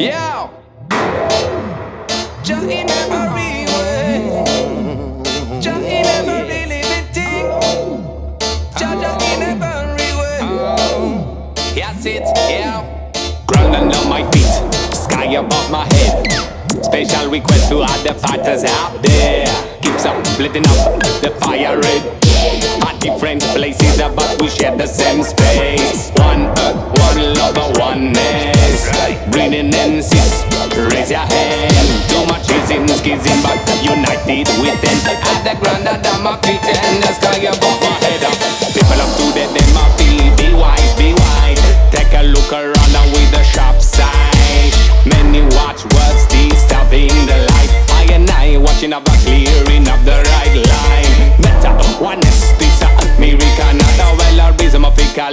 Yeah, just in memory way, just in memory living just just in memory way. Yes it, yeah. Ground under my feet, sky above my head. Special request to all the fighters out there. Keeps up, splitting up the fire red. At different places, but we share the same space. One earth, one love, oneness. Breathing and sis, raise your hand. Too much ism, schism, but united within. At the ground under my feet and the sky above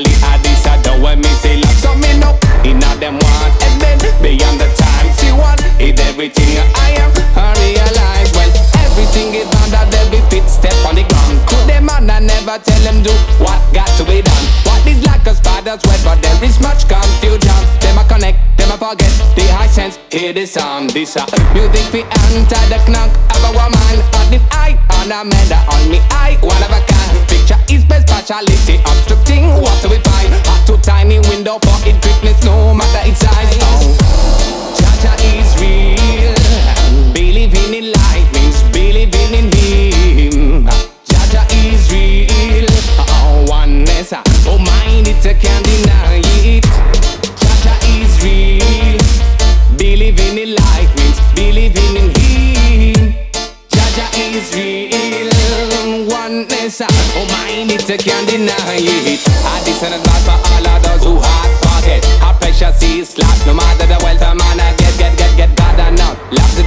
of I a the way me say love. So me know in a them one and then beyond the time see one. Is everything I am. I realize well everything is that every fit step on the ground. Could them man I never tell them do what got to be done. What is like a spider's web, but there is much confusion. Them I connect, them I forget. The high sense, hear the sound. This a music fi enter the knock of a woman. On the eye, on a matter on me eye, one of a kind. Picture is best speciality, window for it quickness, no matter its size. Oh. Jah Jah is real. Believing in light means believing in him. Jah Jah is real. Oh, oneness. Oh, mind it, can't deny it. Jah Jah is real. Believing in light means believing in him. Jah Jah is real. Oneness. Oh, mind it, can't deny it. I advice for all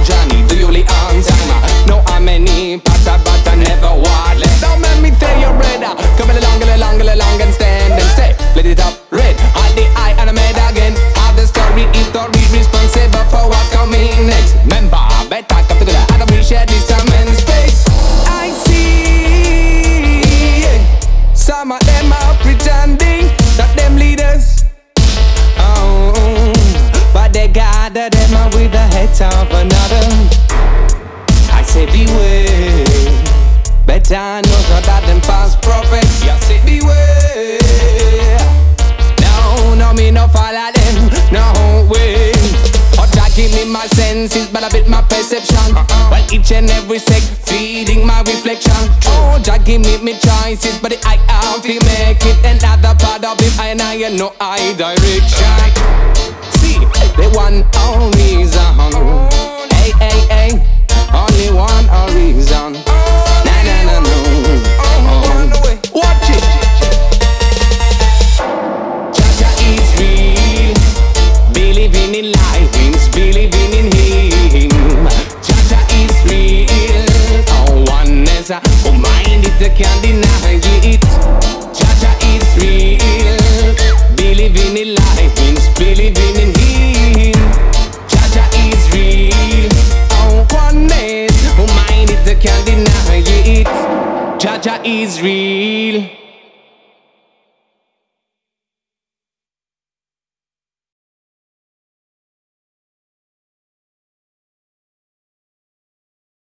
Gianni. My senses, but I bit my perception. Uh-uh. Well, each and every sec feeding my reflection. Oh, Jah give me me choices, but I have to make it another part of it. I and I know I direction. See, the one on reason. Hey, hey, hey, I can't deny it. Jah Jah is real. Believing in life means believing in Him. Jah Jah is real. Oh, oneness. Mind it, I can't deny it. Jah Jah is real.